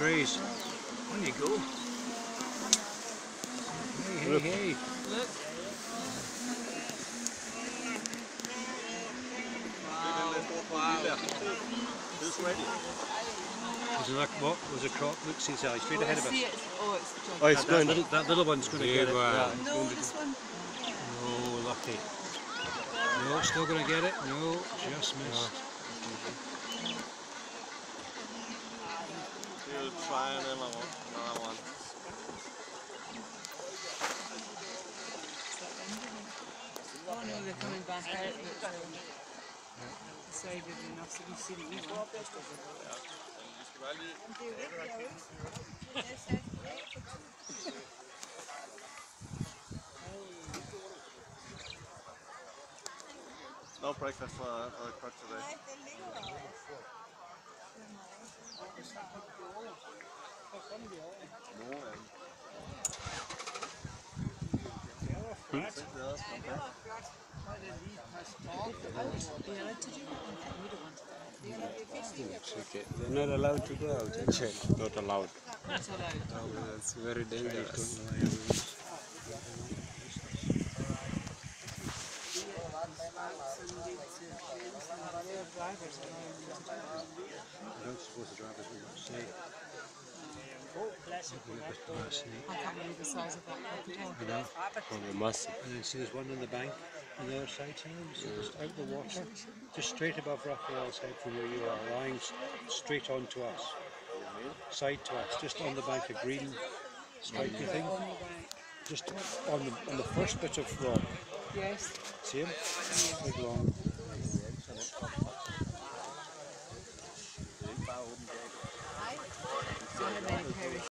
trees. On you go. Hey, hey, hey. Look. Who's ready? There's another, what was a crop? Look, see, Sally, straight ahead of us. See it. Oh, it's John. Oh, it's that, that, going. little, that little one's going to get it. Yeah. No, this one. Oh, lucky. No, still going to get it. No, just missed. Oh. We'll try another one. Another one. Oh no, they're coming back out. But, uh, decided enough to be seen. You know. No breakfast for, for the cook today. Okay. They're not allowed to go out eh? actually. Not allowed. Not allowed. Oh, that's very dangerous. I don't suppose the drivers will not say. I can't believe the size of that crocodile. You know? Probably massive. And then see there's one on the bank on the other side, see them? See just out the water, just straight above Raphael's head from where you are, lying straight on to us. Side to us, just on the bank, of green stripy thing. Just on the on the first bit of rock. Yes. See him? Big long.